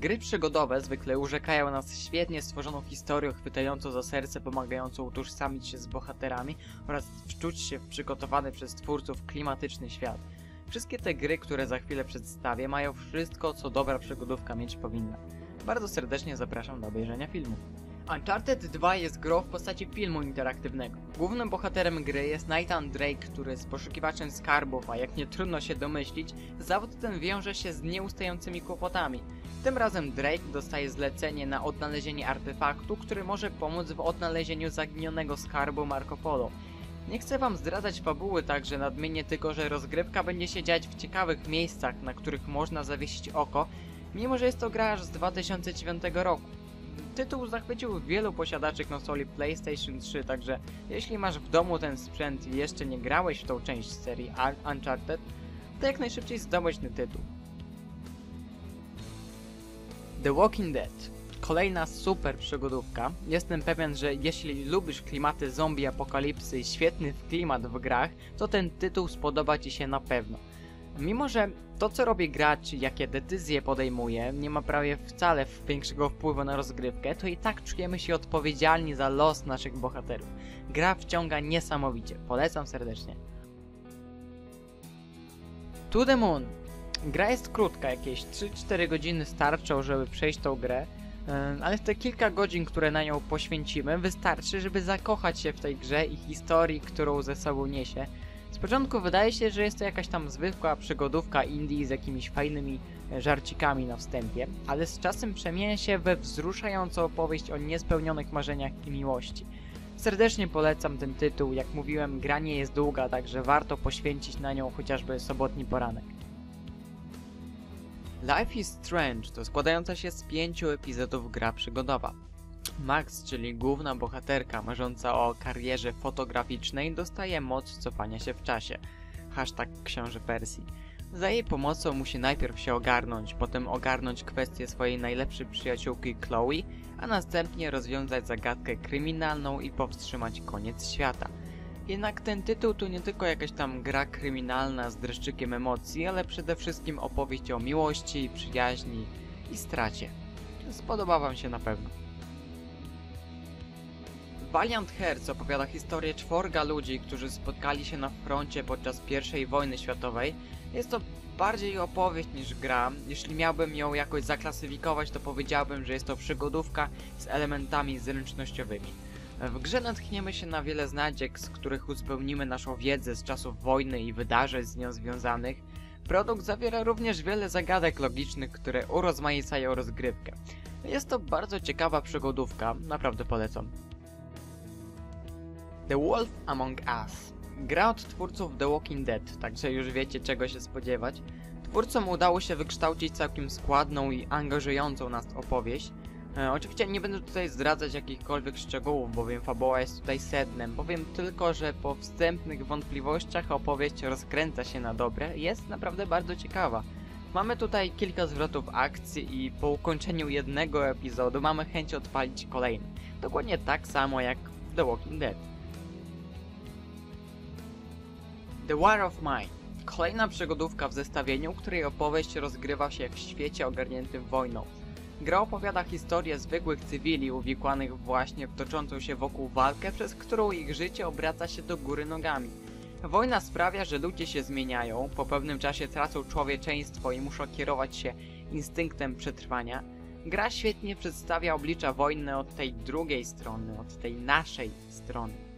Gry przygodowe zwykle urzekają nas świetnie stworzoną historią chwytającą za serce, pomagającą utożsamić się z bohaterami oraz wczuć się w przygotowany przez twórców klimatyczny świat. Wszystkie te gry, które za chwilę przedstawię, mają wszystko, co dobra przygodówka mieć powinna. Bardzo serdecznie zapraszam do obejrzenia filmu. Uncharted 2 jest grą w postaci filmu interaktywnego. Głównym bohaterem gry jest Nathan Drake, który jest poszukiwaczem skarbów, a jak nie trudno się domyślić, zawód ten wiąże się z nieustającymi kłopotami. Tym razem Drake dostaje zlecenie na odnalezienie artefaktu, który może pomóc w odnalezieniu zaginionego skarbu Marco Polo. Nie chcę wam zdradzać fabuły, także nadmienię tylko, że rozgrywka będzie się dziać w ciekawych miejscach, na których można zawiesić oko, mimo że jest to gra aż z 2009 roku. Tytuł zachwycił wielu posiadaczy konsoli PlayStation 3, także jeśli masz w domu ten sprzęt i jeszcze nie grałeś w tą część serii Un- Uncharted, to jak najszybciej zdobądź ten tytuł. The Walking Dead. Kolejna super przygodówka. Jestem pewien, że jeśli lubisz klimaty zombie apokalipsy i świetny klimat w grach, to ten tytuł spodoba Ci się na pewno. Mimo, że to co robi gracz, jakie decyzje podejmuje, nie ma prawie wcale większego wpływu na rozgrywkę, to i tak czujemy się odpowiedzialni za los naszych bohaterów. Gra wciąga niesamowicie. Polecam serdecznie. To the Moon. Gra jest krótka, jakieś 3-4 godziny starczą, żeby przejść tą grę, ale te kilka godzin, które na nią poświęcimy, wystarczy, żeby zakochać się w tej grze i historii, którą ze sobą niesie. Z początku wydaje się, że jest to jakaś tam zwykła przygodówka indie z jakimiś fajnymi e, żarcikami na wstępie, ale z czasem przemienia się we wzruszającą opowieść o niespełnionych marzeniach i miłości. Serdecznie polecam ten tytuł, jak mówiłem, gra nie jest długa, także warto poświęcić na nią chociażby sobotni poranek. Life is Strange to składająca się z pięciu epizodów gra przygodowa. Max, czyli główna bohaterka marząca o karierze fotograficznej, dostaje moc cofania się w czasie. Hashtag książę Persji. Za jej pomocą musi najpierw się ogarnąć, potem ogarnąć kwestię swojej najlepszej przyjaciółki Chloe, a następnie rozwiązać zagadkę kryminalną i powstrzymać koniec świata. Jednak ten tytuł to nie tylko jakaś tam gra kryminalna z dreszczykiem emocji, ale przede wszystkim opowieść o miłości, przyjaźni i stracie. Spodoba wam się na pewno. Valiant Hearts opowiada historię czworga ludzi, którzy spotkali się na froncie podczas I wojny światowej. Jest to bardziej opowieść niż gra. Jeśli miałbym ją jakoś zaklasyfikować, to powiedziałbym, że jest to przygodówka z elementami zręcznościowymi. W grze natchniemy się na wiele znajdziek, z których uzupełnimy naszą wiedzę z czasów wojny i wydarzeń z nią związanych. Produkt zawiera również wiele zagadek logicznych, które urozmaicają rozgrywkę. Jest to bardzo ciekawa przygodówka, naprawdę polecam. The Wolf Among Us. Gra od twórców The Walking Dead, także już wiecie czego się spodziewać. Twórcom udało się wykształcić całkiem składną i angażującą nas opowieść. E, oczywiście nie będę tutaj zdradzać jakichkolwiek szczegółów, bowiem fabuła jest tutaj sednem. Powiem tylko, że po wstępnych wątpliwościach opowieść rozkręca się na dobre jest naprawdę bardzo ciekawa. Mamy tutaj kilka zwrotów akcji i po ukończeniu jednego epizodu mamy chęć odpalić kolejny. Dokładnie tak samo jak w The Walking Dead. The War of Mine. Kolejna przygodówka w zestawieniu, której opowieść rozgrywa się w świecie ogarniętym wojną. Gra opowiada historię zwykłych cywili uwikłanych właśnie w toczącą się wokół walkę, przez którą ich życie obraca się do góry nogami. Wojna sprawia, że ludzie się zmieniają, po pewnym czasie tracą człowieczeństwo i muszą kierować się instynktem przetrwania. Gra świetnie przedstawia oblicza wojny od tej drugiej strony, od tej naszej strony.